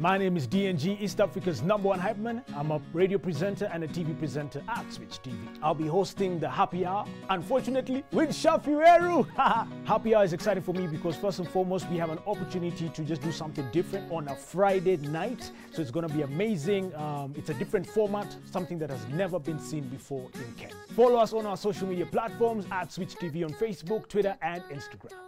My name is DNG, East Africa's number one hype man. I'm a radio presenter and a TV presenter at Switch TV. I'll be hosting the Happy Hour, unfortunately, with Shaffie Weru. Happy Hour is exciting for me because, first and foremost, we have an opportunity to just do something different on a Friday night. So it's going to be amazing. Um, it's a different format, something that has never been seen before in Kenya. Follow us on our social media platforms at Switch TV on Facebook, Twitter, and Instagram.